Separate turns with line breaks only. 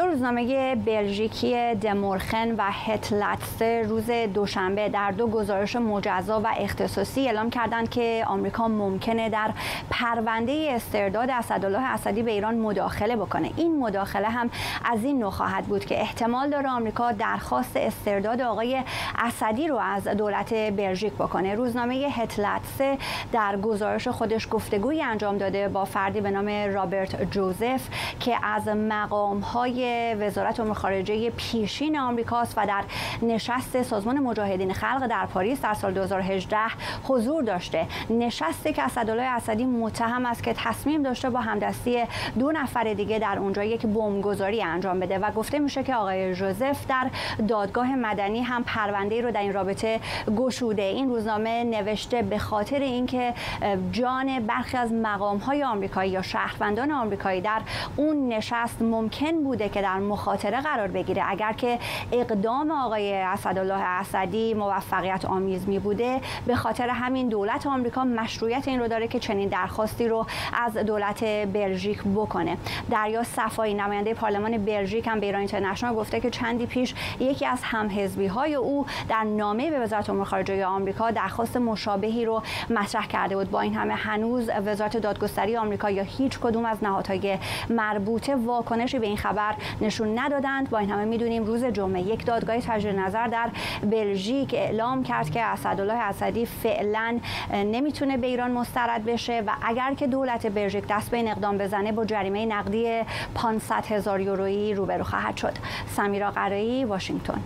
دو روزنامه بلژیکی دمورخن و هتلتس روز دوشنبه در دو گزارش مجزا و اختصاصی اعلام کردند که آمریکا ممکنه در پرونده استرداد اسدالله اسدی به ایران مداخله بکنه. این مداخله هم از این نوع خواهد بود که احتمال داره آمریکا درخواست استرداد آقای اسدی رو از دولت بلژیک بکنه. روزنامه هتلتس در گزارش خودش گفتگویی انجام داده با فردی به نام رابرت جوزف که از مقام های وزارت امور خارجه پیشین آمریکاست و در نشست سازمان مجاهدین خلق در پاریس در سال 2018 حضور داشته. نشستی که اسدالله اسدی متهم است که تصمیم داشته با همدستی دو نفر دیگه در اونجا یک بمبگذاری انجام بده و گفته میشه که آقای جوزف در دادگاه مدنی هم پرونده رو در این رابطه گشوده. این روزنامه نوشته به خاطر اینکه جان برخی از مقام های آمریکایی یا شهروندان آمریکایی در اون نشست ممکن بوده که در مخاطره قرار بگیره. اگر که اقدام آقای اسدالله اسدی موفقیت آمیز می بوده به خاطر همین دولت آمریکا مشروعیت این رو داره که چنین درخواستی رو از دولت بلژیک بکنه. دریا صفایی نماینده پارلمان بلژیک هم به ایران اینترنشنال گفته که چندی پیش یکی از همحزبی های او در نامه به وزارت امور خارجه آمریکا درخواست مشابهی رو مطرح کرده بود. با این همه هنوز وزارت دادگستری آمریکا یا هیچ کدوم از نهادهای مربوطه واکنشی به این خبر نشون ندادند. با این همه می‌دونیم روز جمعه یک دادگاه تجدید نظر در بلژیک اعلام کرد که اسدالله اسدی فعلا نمی‌تونه به ایران مسترد بشه و اگر که دولت بلژیک دست به این اقدام بزنه با جریمه نقدی 500 هزار یورویی روبرو خواهد شد. سمیرا قرایی واشنگتن.